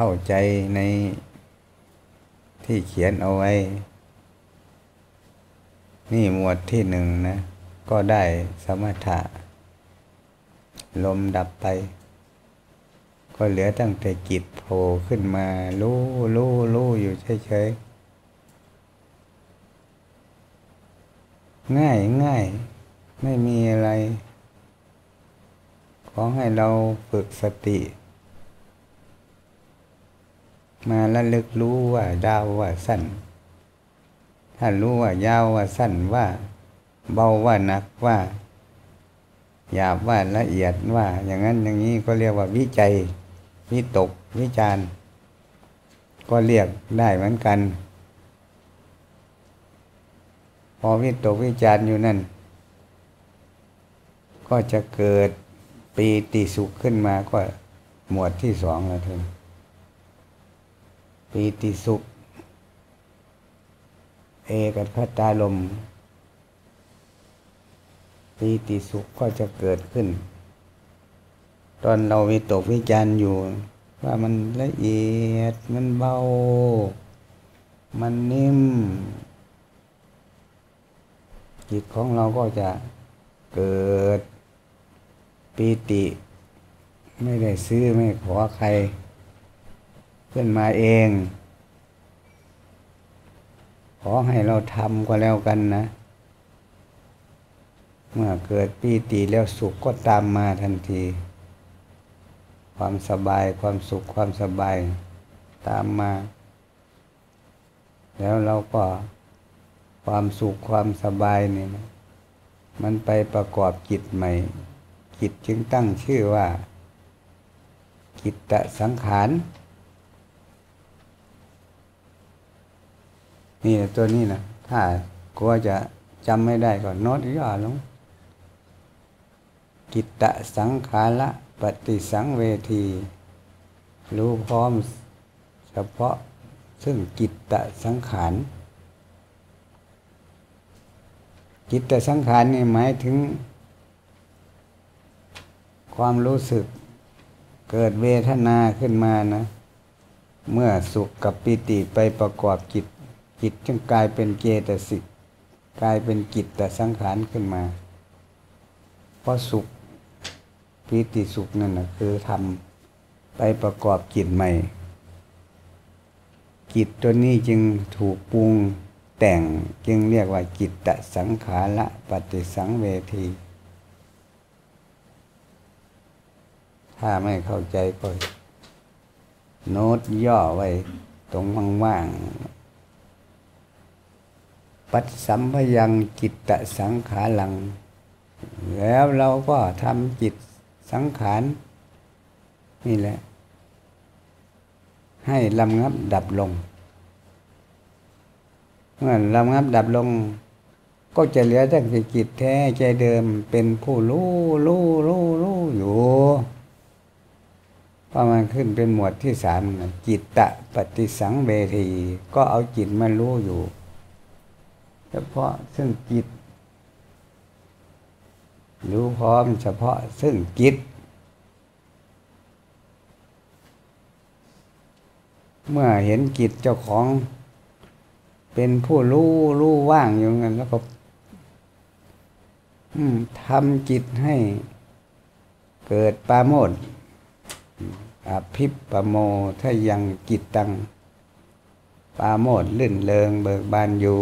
เข้าใจในที่เขียนเอาไว้ นี่หมวดที่หนึ่งนะ ก็ได้สมถะ ลมดับไป ก็เหลือตั้งแต่จิตโผล่ขึ้นมารู้รู้รู้อยู่เฉยๆง่ายง่ายไม่มีอะไร ขอให้เราฝึกสติ มาละลึกรู้ว่าดาวว่าสั้น ถ้ารู้ว่ายาวว่าสั้นว่า เบาว่าหนักว่าหยาบว่าละเอียดว่า อย่างนั้นอย่างนี้ก็เรียกว่าวิจัย วิตก วิจารก็เรียกได้เหมือนกัน พอวิตกวิจารอยู่นั่น ก็จะเกิดปีติสุขขึ้นมาก็หมวดที่สองแล้วที ปีติสุข เอกัคตาลม ปีติสุขก็จะเกิดขึ้น ตอนเราวิตกวิจารอยู่ ว่ามันละเอียด มันเบา มันนิ่ม จิตของเราก็จะเกิดปีติ ไม่ได้ซื้อไม่ขอใคร ขึ้นมาเอง ขอให้เราทำก็แล้วกันนะ เมื่อเกิดปีติแล้วสุขก็ตามมาทันที ความสบายความสุขความสบายตามมา แล้วเราก็ความสุขความสบายนี่นะมันไปประกอบจิตใหม่จิตจึงตั้งชื่อว่าจิตตสังขาร นี่ตัวนี้นะถ้ากลัวจะจำไม่ได้ก็โน้ตย่อลง กิตตสังขาระปฏิสังเวที รู้พร้อมเฉพาะซึ่งกิตตสังขารจิตตสังขารนี่หมายถึง ความรู้สึกเกิดเวทนาขึ้นมานะ เมื่อสุขกับปิติไปประกอบจิต จิตจึงกลายเป็นเจตสิกกลายเป็นจิตแต่สังขารขึ้นมา เพราะสุขปิติสุขนั่นนะคือทำไปประกอบจิตใหม่ จิตตัวนี้จึงถูกปรุงแต่งจึงเรียกว่าจิตตสังขาระปฏิสังเวที ถ้าไม่เข้าใจก็โน้ตย่อไว้ตรงว่างๆ ปัดสัมพยังจิตตสังขารัง แล้วเราก็ทำจิตสังขาร นี่แหละ ให้ลำงับดับลง เมื่อลำงับดับลง ก็จะเหลือแต่จิตแท้ใจเดิมเป็นผู้รู้รู้รู้รู้อยู่พอมันขึ้นเป็นหมวดที่สามจิตตะปฏิสังเวที ก็เอาจิตมารู้อยู่ เฉพาะซึ่งจิต รู้พร้อมเฉพาะซึ่งจิต เมื่อเห็นจิตเจ้าของ เป็นผู้รู้รู้ว่างอยู่งั้นแล้วก็ทำจิตให้เกิดปาโมดอภิปปโมถ้ายังกิตตังปาโมดลื่นเลิงเบิกบานอยู่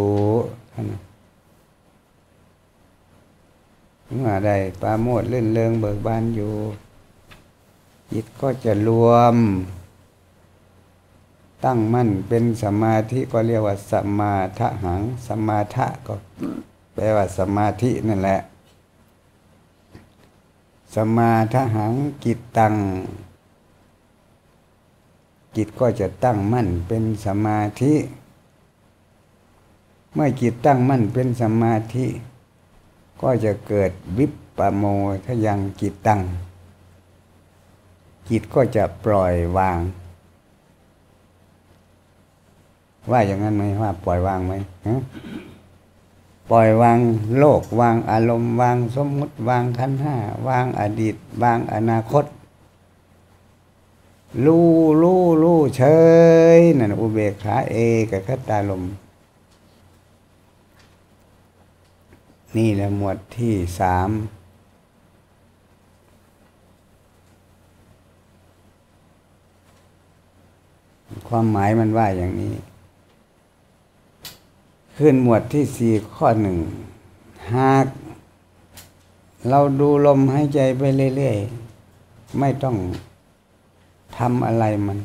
เมื่อใดปาโมดเลื่นเลิงเบิกบานอยู่ จิตก็จะรวม ตั้งมั่นเป็นสมาธิก็เรียกว่าสมาทะหัง สมาทะก็แปลว่าสมาธินั่นแหละ สมาทะหังกิตตังจิตก็จะตั้งมั่นเป็นสมาธิ เมื่อจิตตั้งมั่นเป็นสมาธิ ก็จะเกิดวิปปโมทยังจิตตั้ง จิตก็จะปล่อยวาง ว่าอย่างนั้นไหมว่าปล่อยวางไหมปล่อยวางโลกวางอารมณ์วางสมมุติวางขันห้าวางอดีต วางอนาคตรู้รู้รู้เฉยนั่นอุเบกขาเอกคตาลม นี่แหละหมวดที่สามความหมายมันว่าอย่างนี้ ขึ้นหมวดที่สี่ข้อหนึ่ง หาก เราดูลมหายใจไปเรื่อยๆ ไม่ต้องทำอะไรมัน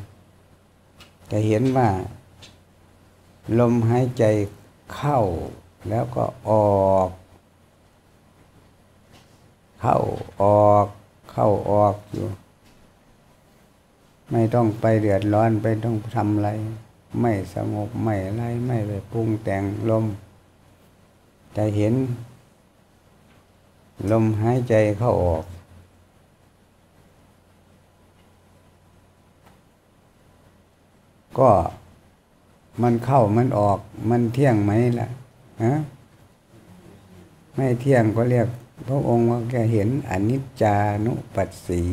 แต่เห็นว่า ลมหายใจเข้าแล้วก็ออก เข้าออก เข้าออกอยู่ ไม่ต้องไปเดือดร้อนไปต้องทำอะไร ไม่สงบไม่อะไรไม่ไปปรุงแต่งลมจะเห็น ลมหายใจเข้าออก ก็มันเข้ามันออก มันเที่ยงไหมล่ะฮะไม่เที่ยงก็เรียก พระองค์ว่าแกเห็นอนิจจานุปัสสี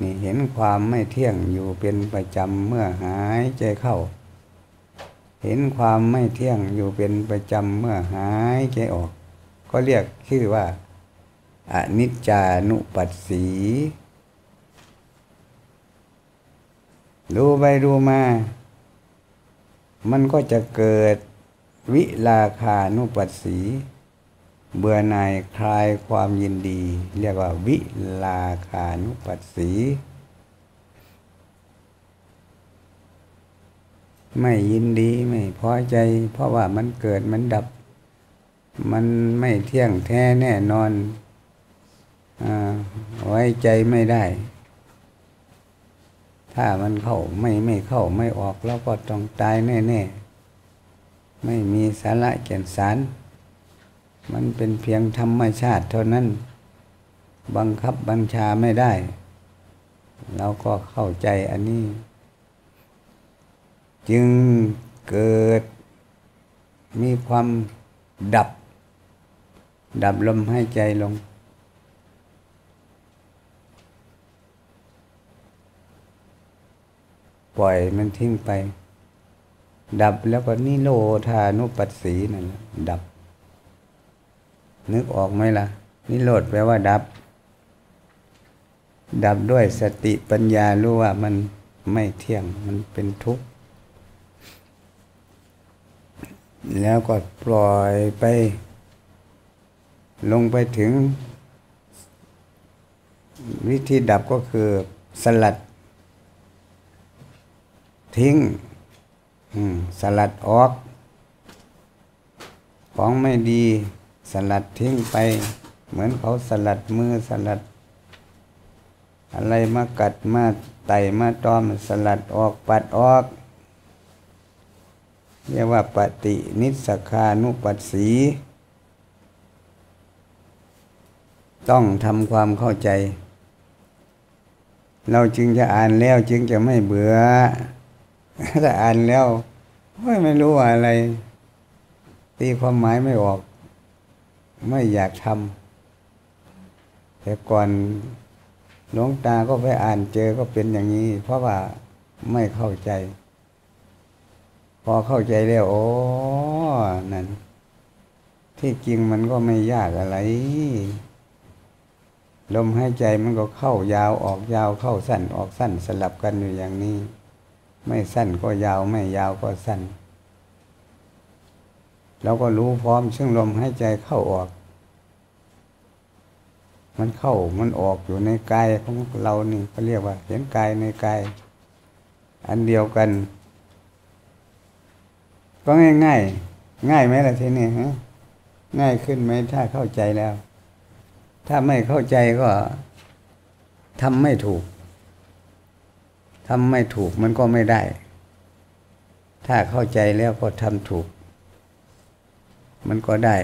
นี่เห็นความไม่เที่ยงอยู่เป็นประจำเมื่อหายใจเข้า เห็นความไม่เที่ยงอยู่เป็นประจำเมื่อหายใจออก ก็เรียกชื่อว่าอนิจจานุปัสสี ดูไปดูมา มันก็จะเกิดวิลาคานุปัสสี เบื่อหน่ายคลายความยินดี เรียกว่าวิลาคานุปัสสี ไม่ยินดีไม่พอใจ เพราะว่ามันเกิดมันดับ มันไม่เที่ยงแท้แน่นอนอไว้ใจไม่ได้ ถ้ามันเข้าไม่ไม่เข้าไม่ออกแล้วก็ต้องตายแน่ ๆ ไม่มีสาระแก่นสาร มันเป็นเพียงธรรมชาติเท่านั้น บังคับบัญชาไม่ได้ เราก็เข้าใจอันนี้ จึงเกิดมีความดับ ดับลมหายใจลง ปล่อยมันทิ้งไป ดับแล้วก็นิโรธานุปัสสีนั่นแหละดับ นึกออกไหมล่ะ นิโรธแปลว่าดับ ดับด้วยสติปัญญารู้ว่ามันไม่เที่ยงมันเป็นทุกข์ แล้วก็ปล่อยไป ลงไปถึง วิธีดับก็คือสลัด ทิ้งสลัดออก ของไม่ดี สลัดทิ้งไป เหมือนเขาสลัดมือสลัด อะไรมากัดมาไต่มาตอมสลัดออกปัดออก เรียกว่าปฏินิสคานุปัสสี ต้องทำความเข้าใจ เราจึงจะอ่านแล้วจึงจะไม่เบื่อถ้าอ่านแล้วไม่รู้อะไร ตีความหมายไม่ออก ไม่อยากทำแต่ก่อนหลวงตาก็ไปอ่านเจอก็เป็นอย่างนี้ เพราะว่าไม่เข้าใจ พอเข้าใจแล้วโอ้นั่น ที่จริงมันก็ไม่ยากอะไร ลมหายใจมันก็เข้ายาวออกยาวเข้าสั้นออกสั้นสลับกันอยู่อย่างนี้ ไม่สั้นก็ยาวไม่ยาวก็สั้น เราก็รู้พร้อมซึ่งลมหายใจเข้าออก มันเข้ามันออกอยู่ในกายของเรานี่เขาเรียกว่า เห็นกายในกาย อันเดียวกัน ก็ง่ายง่ายง่ายไหมล่ะทีนี้ฮะง่ายขึ้นไหมถ้าเข้าใจแล้ว ถ้าไม่เข้าใจก็ทำไม่ถูกทำไม่ถูกมันก็ไม่ได้ ถ้าเข้าใจแล้วก็ทำถูก มันก็ได้